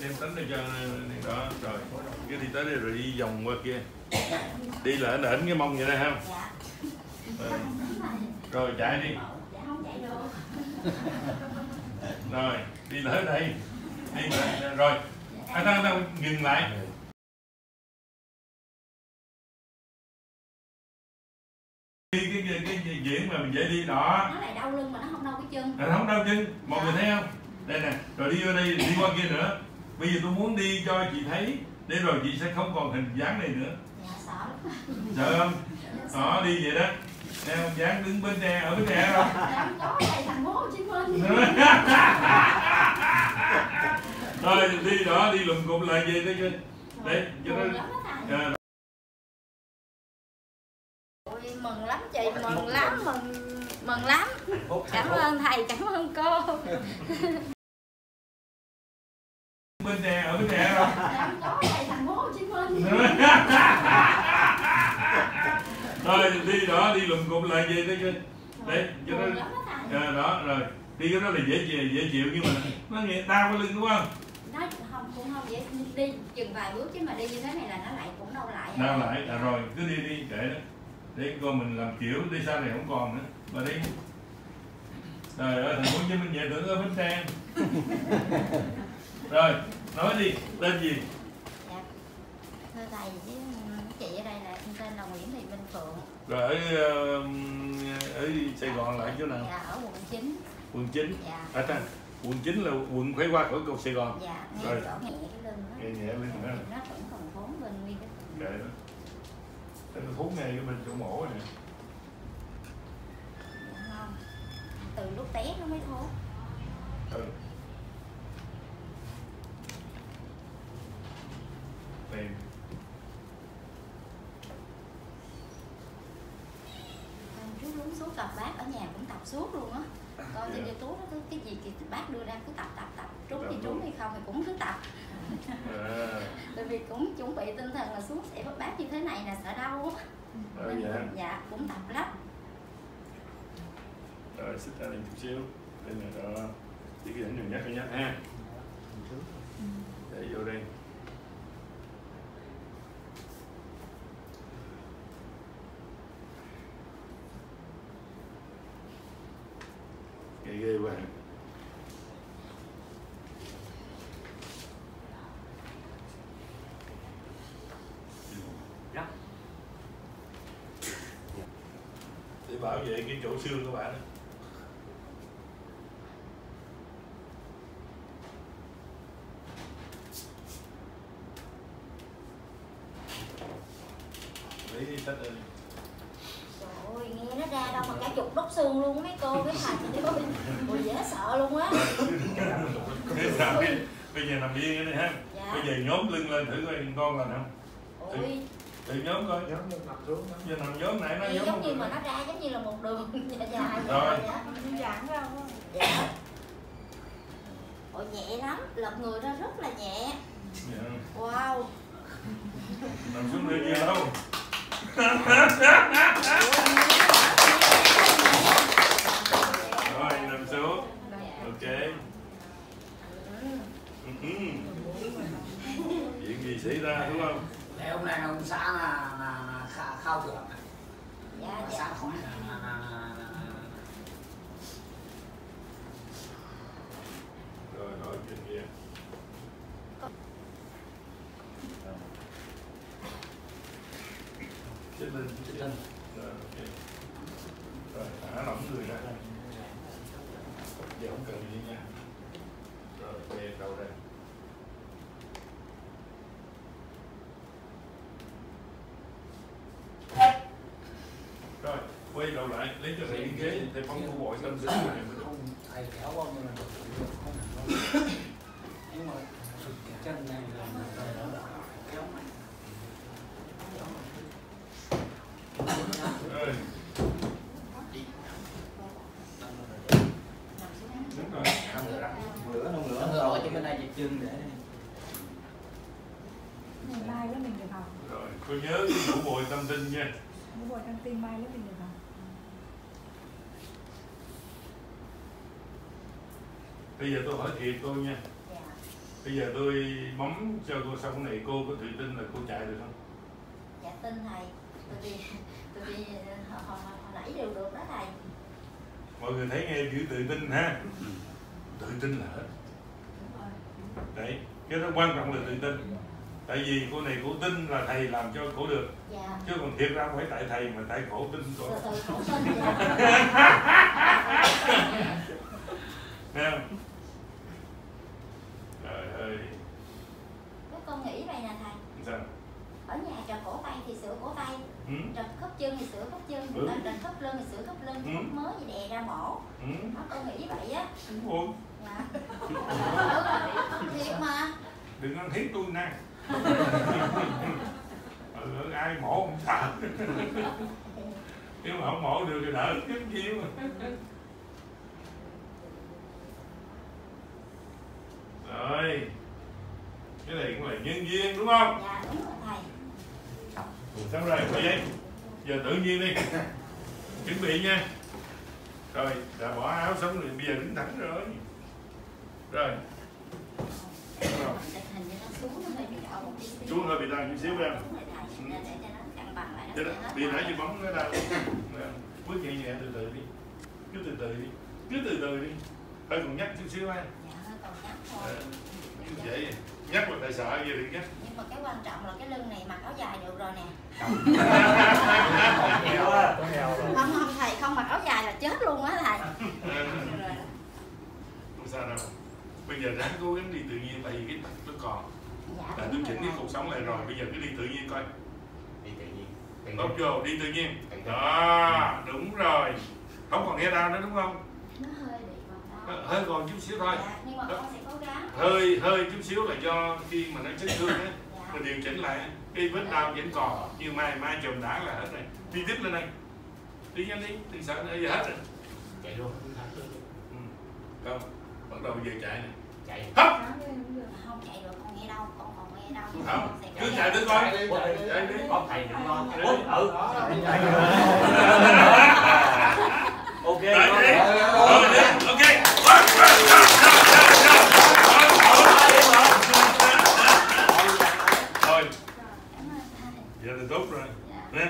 đem đây cho đó rồi. Cái đi tới đây rồi đi vòng qua kia. Đi là ảnh ảnh cái mông vậy đây dạ Ừ. rồi chạy đi. Rồi đi tới đây. Đi lại rồi. Anh đang đang dừng lại. Đi cái cái, cái, cái diễn mà mình dễ đi đó. Nó lại đau lưng mà nó không đau cái chân. Anh không đau chân. Mọi người thấy không đây nè rồi đi vô đây đi qua kia nữa. Bây giờ tôi muốn đi cho chị thấy để rồi chị sẽ không còn hình dáng này nữa. Dạ sợ không? Đó đi vậy đó. Theo dáng đứng bên tre ở bên tre không dạ rồi đi đó đi lùm cụm lại về đây cho để cho mừng nó Ôi, mừng lắm chị mừng lắm mừng mừng lắm. Cảm ơn thầy cảm ơn cô bên tre ở bên tre không dạ không có đây thành phố Hồ Chí Minh rồi đi đó đi lùm cụm lại về đây cho để cho nó thầy à, đó rồi. Đi cái đó là dễ chịu dễ chịu nhưng mà nó nghe đau cái lưng đúng không? Nó không cũng không dễ đi chừng vài bước chứ mà đi như thế này là nó lại cũng đau lại. Đau lại à, rồi cứ đi đi kệ đó để con mình làm kiểu đi sau này không còn nữa. Mà đi. Trời ơi thành phố Hồ Chí Minh về tưởng ở Bến Tre. Rồi nói đi tên gì? Dạ. Thưa thầy với chị ở đây là em tên là Nguyễn Thị Minh Phượng. Rồi ở ờ, ở Sài Gòn lại chỗ nào? Dạ ở quận 9 quận 9 dạ. À ta quận 9 là quận phải qua khỏi cầu Sài Gòn. Dạ Rồi. chỗ nhẹ cái lưng đó nhẹ nữa nó vẫn còn vốn bên nguyên cái phần đó. Thế là thuốc ngay cái bên chỗ mổ này dạ từ lúc té nó mới thốt ừ Hôm trước lún suốt tập bác ở nhà cũng tập suốt luôn á. Coi trên Dạ. youtube nó cứ cái gì thì bác đưa ra cứ tập tập tập. Trúng thì trúng hay không thì cũng cứ tập. À. Bởi vì cũng chuẩn bị tinh thần là xuống sẽ bắt bác như thế này là sợ đau Nên dạ dạ cũng tập lắm. Rồi xích ra lên chút xíu. Đây là đó. Chỉ cái ảnh đường nhắc nhắc ha. Để vô đây để bảo vệ cái chỗ xương của bạn đó. lấy tách lên Trời ơi, nghe nó ra đâu mà cả chục đốt xương luôn mấy cô thằng chị ơi Ôi dễ sợ luôn á. Bây giờ nằm yên cái này ha. Dạ. bây giờ nhóm lưng lên thử coi con là không Ôi, thử nhóm coi. Nhóm nó nằm xuống đó. giờ nằm nhóm này nó nhóm giống như mà nó ra giống như là một đường dài dài Rồi. giãn ra không? Dạ. Ôi nhẹ lắm, lật người ra rất là nhẹ. Dạ. Wow. Nằm xuống được gì đâu. Rồi nằm xuống. Ok. Ừ, ừ. chuyện gì xảy ra đúng không Hôm nay ông xã là, là, là khao, khao thưởng Dạ, xã dạ. khỏi là, là, là, là, là, rồi nói chuyện kia chết lên chết lên rồi ok. Rồi thả lỏng người ra. Giờ không cần gì nha. Rồi về đầu đây rồi quay đầu lại lấy cho thầy ghế thầy phóng của bội tâm sinh này mình không thầy kéo qua mình không không nhưng mà cái chân này là là- là nó kéo mạnh. Rồi đúng rồi. Bữa nó nữa. Nó rồi cho bên đây dịch chân để ngày mai đó mình được học. Rồi cô nhớ của bội tâm sinh nha. Bữa buổi căng tin mai đó mình được học bây giờ tôi hỏi thiệt cô nha. Dạ. Bây giờ tôi bấm cho cô xong cái này cô có tự tin là cô chạy được không? Dạ tin thầy. Tôi đi tôi đi hồi, hồi, hồi nãy đều được đó thầy. Mọi người thấy nghe chữ tự tin ha? Tự tin là hết. Đấy cái đó quan trọng là tự tin. Tại vì cô này cổ tin là thầy làm cho cổ được. Dạ. Chứ còn thiệt ra không phải tại thầy mà tại cổ tin cổ từ từ cổ tin dạ Thấy không? Trời ơi, Các con nghĩ vậy nè thầy sao? ở nhà trật cổ tay thì sửa cổ tay Ừ? trật khớp chân thì sửa khớp chân Ừ. ừ. trật khớp lưng thì sửa khớp lưng Ừ. khớp mới thì đè ra mổ Ừ? đó con nghĩ vậy á Đúng rồi. dạ thiệt mà Đừng ăn hiếp tôi nè. ừ, ai mổ không sợ. Nếu mà không mổ được thì đỡ kiếm chiêu. Rồi. Cái này cũng là nhân viên đúng không? dạ đúng rồi thầy Xong rồi, vậy? Giờ tự nhiên đi Chuẩn bị nha Rồi, đã bỏ áo xong rồi, bây giờ đứng thẳng rồi. Rồi. Xuống hơi bị đau chút xíu em. Hết bị nãy giờ bóng nó đau. Bước nhẹ nhẹ từ từ đi. Cứ từ từ đi. Cứ từ từ đi. Hơi còn nhắc chút xíu ha dạ còn nhắc thôi Vậy Nhắc là tại sợ gì đừng nhắc nhưng mà cái quan trọng là cái lưng này mặc áo dài được rồi nè. Không không thầy không mặc áo dài là chết luôn á thầy. Không sao đâu. Bây giờ ráng cố gắng đi tự nhiên Tại vì cái tật nó còn. Dạ Tại tôi chỉnh cái cuộc sống này rồi Bây giờ cứ đi tự nhiên coi. Đi tự nhiên. Tốt vô, đi tự nhiên. Đó, đúng rồi. Không còn nghe đau nữa đúng không? nó hơi bị còn đau. Hơi còn chút xíu thôi. Dạ nhưng mà con sẽ Hơi, hơi chút xíu là do khi mà nó chấn thương á Mình điều chỉnh lại Cái vết đau vẫn còn Nhưng mai, mai chùm đã là hết rồi. Đi tiếp lên đây. Đi nhanh đi, đừng sợ nữa, giờ hết rồi. Chạy luôn. ừ. Không, bắt đầu giờ chạy nè. Chạy. Hấp! Không chạy được con nghe đau con còn nghe đau. Không, Con cứ chạy tới coi Chạy đi, Có thầy đừng lo. Ừ. Chạy đi. Ok. Chạy đi rồi. Rồi đi, ok Thôi, Cảm ơn thầy. giờ thì tốt rồi Dạ. Nè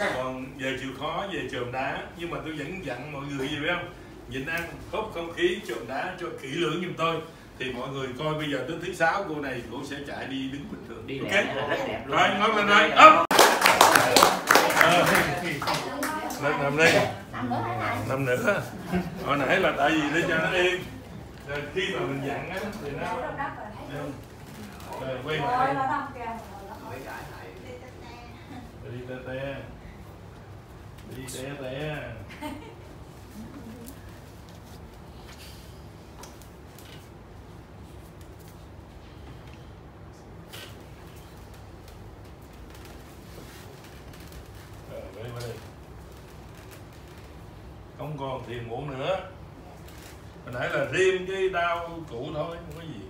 Dạ. còn về chịu khó về chườm đá nhưng mà tôi vẫn dặn mọi người gì biết không? Nhịn ăn hút không khí chườm đá cho kỹ lưỡng giùm tôi. Thì mọi người coi bây giờ đến thứ sáu cô này cô sẽ chạy đi đứng bình thường. Đi ok? đẹp, rồi ngồi lên đây. Ấp. Ờ, lên nằm đi. Nằm nữa. Hồi nãy là tại vì để cho nó yên. Rồi khi mà mình dặn á thì nó rồi quay lại. Đi tè tè đi té té ờ, không còn tiền muộn nữa. Hồi nãy là riêng cái đau cũ thôi không có gì.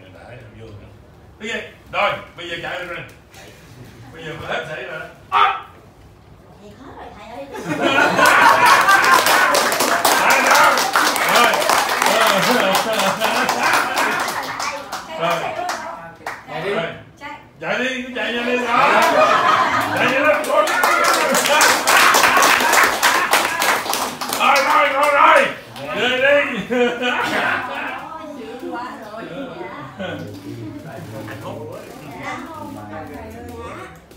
Rồi nãy làm vô nữa Bây giờ, bây giờ chạy được rồi Bây giờ mà hết xảy rồi à! Thì khó rồi thầy ơi. Chạy đâu Rồi Rồi Chạy đi. Rồi chạy Chạy đi, cứ chạy nhanh đi đó Chạy nhanh lên Rồi, rồi, rồi, rồi Về đi Ôi, dữ quá rồi. Dạ. Dạ, không,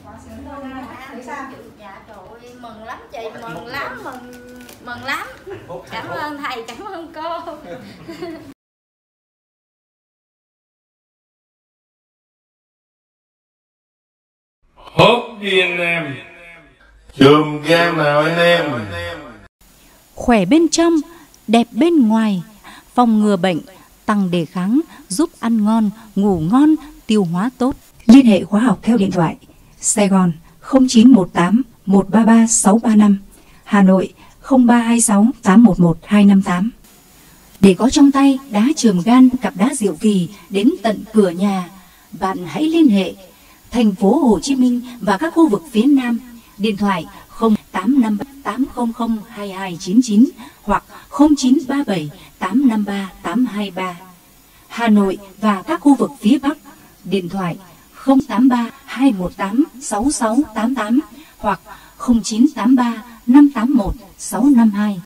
quá sướng thôi ha thấy sao Ơi, mừng lắm chị, mừng lắm, mừng mừng lắm. Cảm ơn thầy, cảm ơn cô. Hốt đi anh em Chùm game nào anh em khỏe bên trong, đẹp bên ngoài, phòng ngừa bệnh, tăng đề kháng, giúp ăn ngon, ngủ ngon, tiêu hóa tốt. Liên hệ khóa học theo điện thoại Sài Gòn 0918 133635, Hà Nội 0326 811 258 Để có trong tay đá trường gan cặp đá diệu kỳ đến tận cửa nhà, bạn hãy liên hệ thành phố Hồ Chí Minh và các khu vực phía Nam. Điện thoại 0858 800 2299 hoặc 0937 853 823. Hà Nội và các khu vực phía Bắc, điện thoại 083 218 6688 hoặc 0983 581 652.